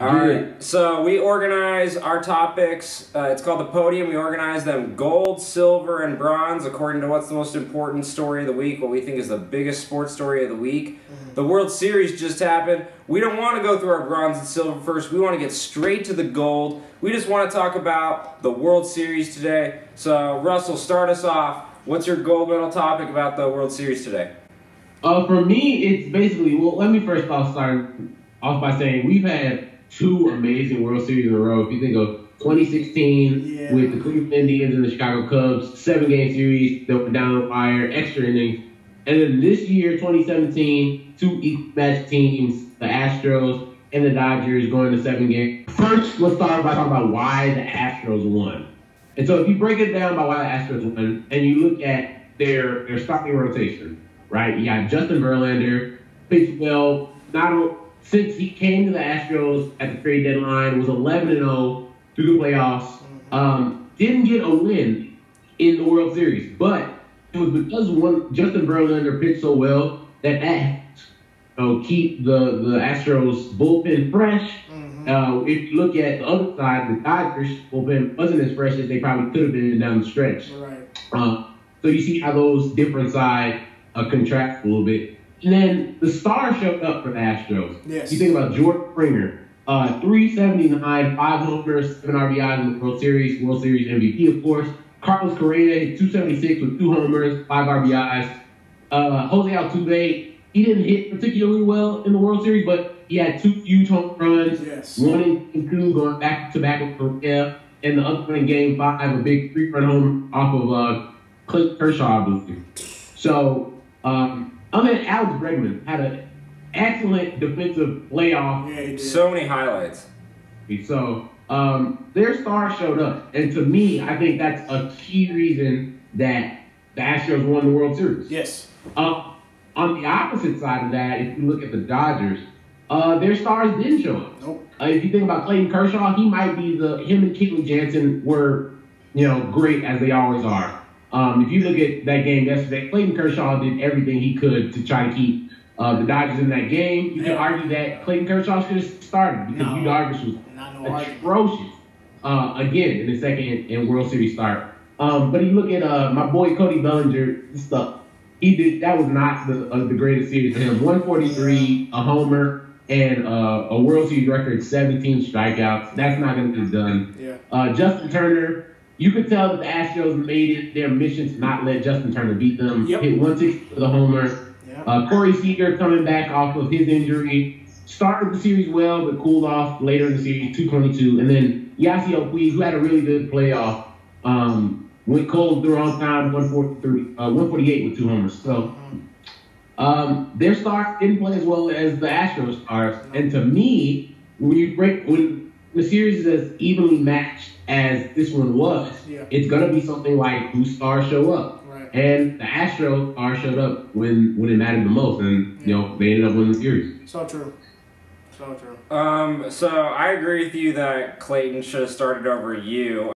All right, so we organize our topics. Uh, it's called the podium. We organize them gold, silver, and bronze according to what's the most important story of the week, what we think is the biggest sports story of the week. Mm-hmm. The World Series just happened. We don't want to go through our bronze and silver first. We want to get straight to the gold. We just want to talk about the World Series today. So, Russell, start us off. What's your gold medal topic about the World Series today? Uh, for me, it's basically well. Let me first off start off by saying we've had two amazing World Series in a row. If you think of 2016 yeah. with the Cleveland Indians and the Chicago Cubs, seven game series went down the wire, extra innings. And then this year, 2017, two equal match teams, the Astros and the Dodgers going to seven games. First, let's start by talking about why the Astros won. And so if you break it down by why the Astros won, and you look at their their starting rotation, right? You got Justin Verlander, pitched well, not since he came to the Astros at the trade deadline, was 11 and 0 through the playoffs. Mm-hmm. Um, didn't get a win in the World Series, but it was because one Justin Verlander pitched so well that that you know, keep the the Astros bullpen fresh. Mm-hmm. Uh, if you look at the other side, the Dodgers bullpen wasn't as fresh as they probably could have been down the stretch. Right. Uh, so you see how those different sides uh, contract a little bit. And then the star showed up for the Astros. Yes. You think about George Springer, uh, 379, five homers, seven RBIs in the World Series, World Series MVP, of course. Carlos Correa 276 with two homers, five RBIs. Uh, Jose Altuve, he didn't hit particularly well in the World Series, but he had two huge home runs. Yes. One in two going back to back with Correa, and the other in Game Five, a big three-run home off of uh, Clint Kershaw, I believe. So. Um, I mean, Alex Bregman had an excellent defensive playoff. Yeah, so many highlights. So um, their star showed up, and to me, I think that's a key reason that the Astros won the World Series. Yes. Uh, on the opposite side of that, if you look at the Dodgers, uh, their stars didn't show up. Nope. Uh, if you think about Clayton Kershaw, he might be the him and Kenley Jansen were, you know, great as they always are. Um, if you look at that game yesterday, Clayton Kershaw did everything he could to try to keep uh, the Dodgers in that game. You can argue that Clayton Kershaw should have started because no, Yu Darvish was no atrocious uh, again in the second and World Series start. Um, but you look at uh, my boy Cody Bellinger, stuff. He did that was not the, uh, the greatest series to him. 143, a homer, and uh, a World Series record 17 strikeouts. That's not going to be done. Yeah. Uh, Justin Turner you could tell that the Astros made it their mission to not let Justin Turner beat them. Yep. Hit 160 for the homer. Yep. Uh, Corey Seager coming back off of his injury. Started the series well, but cooled off later in the series, 222. And then Yasiel Puig, who had a really good playoff, um, went cold the wrong time, 143, uh, 148 with two homers. So um, their stars didn't play as well as the Astros stars. And to me, when you break, when the series is as evenly matched as this one was, yeah. it's gonna be something like whose stars show up. Right. And the Astros stars showed up when when it mattered the most, and yeah. Yu know they ended up winning the series. So true. So true. Um. So I agree with you that Clayton should have started over you.